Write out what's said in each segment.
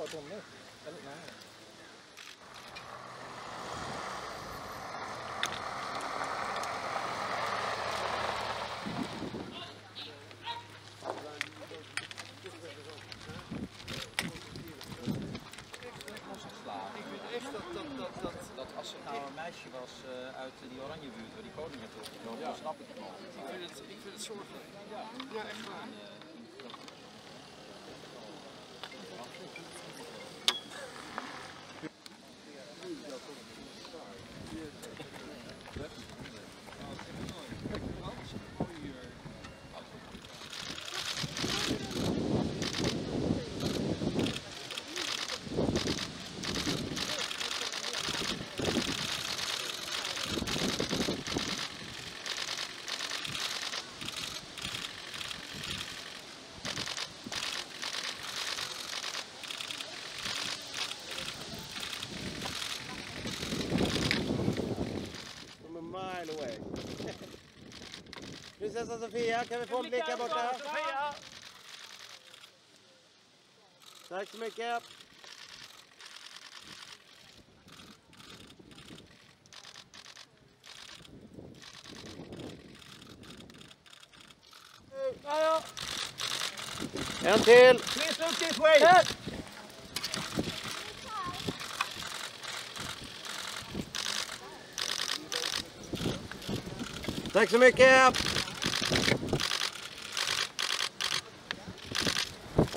dat dat als het nou een meisje was eh, uit die oranje buurt waar die koning heeft opgekomen, dan snap ik het wel. Ik vind het, ik vind het zorgelijk. Ja, echt waar. Eh, Thank you. Prinsessa Sofia, kan vi få en blick här borta? Tack så mycket! En till! Please Tack så mycket!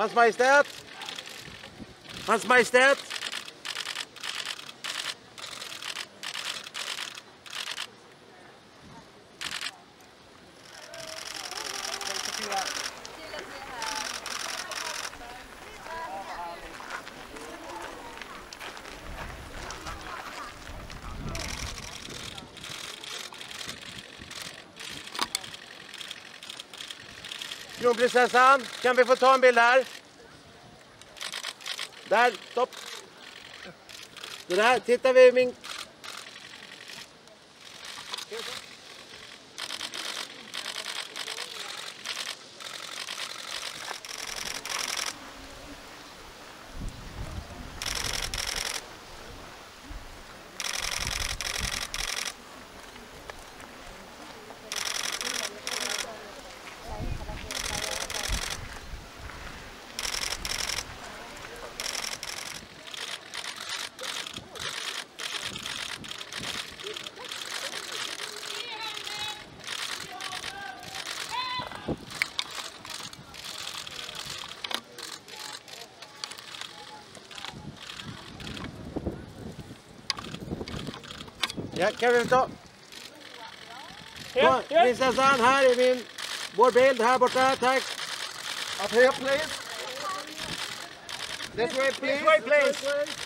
Hans Majestät! Hans Majestät! Kronprinsessan, kan vi få ta en bild här? Där, stopp. Det där, titta vid min Ja, Kevin ta. Ja, ja. Prinsessan här i min, vår bild här borta, tack. Up here please. This way please. This way please. This way, please.